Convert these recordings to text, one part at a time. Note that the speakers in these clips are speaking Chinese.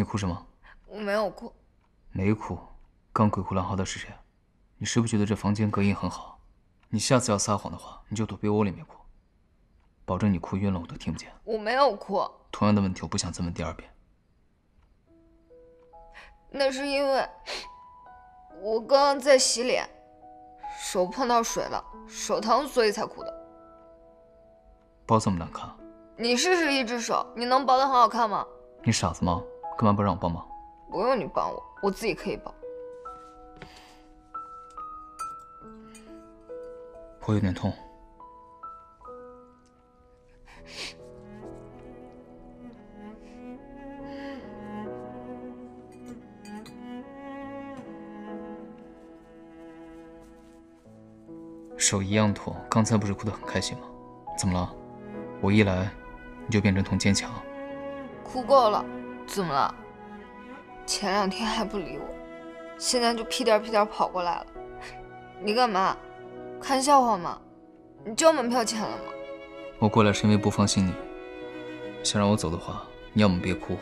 你哭什么？我没有哭。没哭，刚鬼哭狼嚎的是谁？你是不是觉得这房间隔音很好？你下次要撒谎的话，你就躲被窝里面哭，保证你哭晕了我都听不见。我没有哭。同样的问题，我不想再问第二遍。那是因为我刚刚在洗脸，手碰到水了，手疼，所以才哭的。包这么难看？你试试一只手，你能包的很好看吗？你傻子吗？干嘛不让我帮忙？不用你帮我，我自己可以帮。我有点痛。手一样痛，刚才不是哭得很开心吗？怎么了？我一来，你就变成痛坚强？哭够了，怎么了？前两天还不理我，现在就屁颠屁颠跑过来了。你干嘛？看笑话吗？你交门票钱了吗？我过来是因为不放心你。想让我走的话，你要么别哭，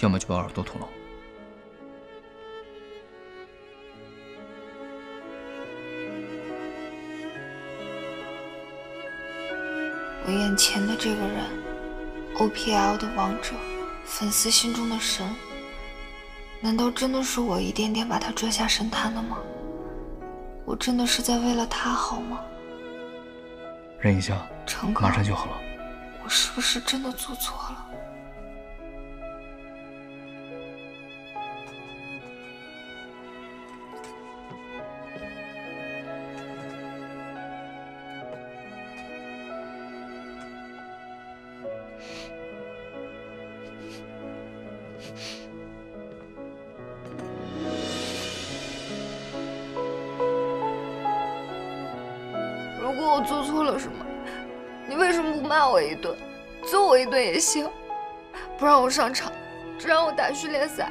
要么就把耳朵捅了。我眼前的这个人，OPL 的王者。粉丝心中的神，难道真的是我一点点把他拽下神坛的吗？我真的是在为了他好吗？忍一下，马上就好了。我是不是真的做错了？如果我做错了什么，你为什么不骂我一顿，揍我一顿也行？不让我上场，只让我打训练赛，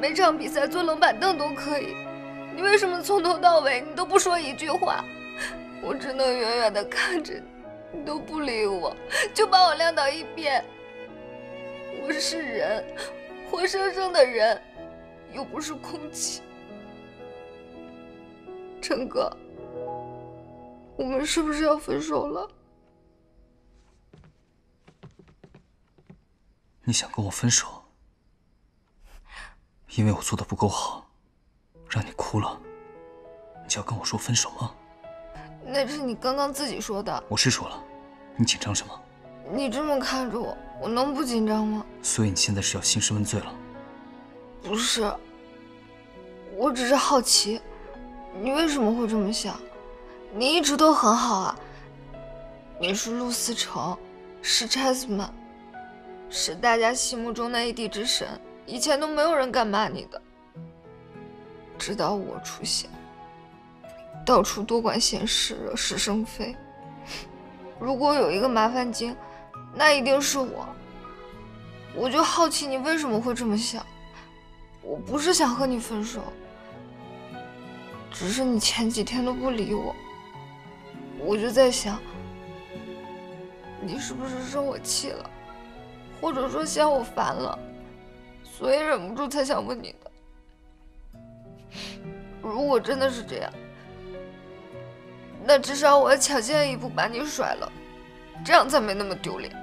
每场比赛坐冷板凳都可以。你为什么从头到尾你都不说一句话？我只能远远的看着你，你都不理我，就把我晾到一边。我是人，活生生的人，又不是空气。陈哥。我们是不是要分手了？你想跟我分手？因为我做的不够好，让你哭了，你就要跟我说分手吗？那是你刚刚自己说的。我是说了，你紧张什么？你这么看着我，我能不紧张吗？所以你现在是要兴师问罪了？不是，我只是好奇，你为什么会这么想？你一直都很好啊，你是陆思成，是 Chessman，是大家心目中的 AD 之神，以前都没有人敢骂你的，直到我出现，到处多管闲事，惹是生非。如果有一个麻烦精，那一定是我。我就好奇你为什么会这么想。我不是想和你分手，只是你前几天都不理我。我就在想，你是不是生我气了，或者说嫌我烦了，所以忍不住才想问你的。如果真的是这样，那至少我要抢先一步把你甩了，这样才没那么丢脸。